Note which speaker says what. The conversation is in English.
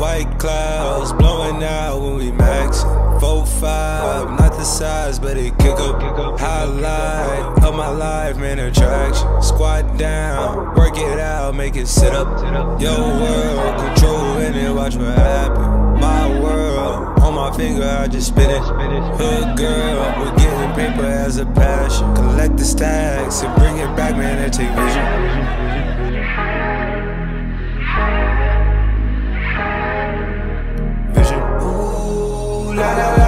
Speaker 1: white clouds blowing out when we maxin'. Four five, not the size, but it kick up. Highlight of my life, man, attraction. Squat down, work it out, make it sit up. Your world, control in it, watch what happen. My world, on my finger, I just spin it. Hood girl, we're getting paper as a passion. Collect the stacks and bring it back, man, and take vision. now.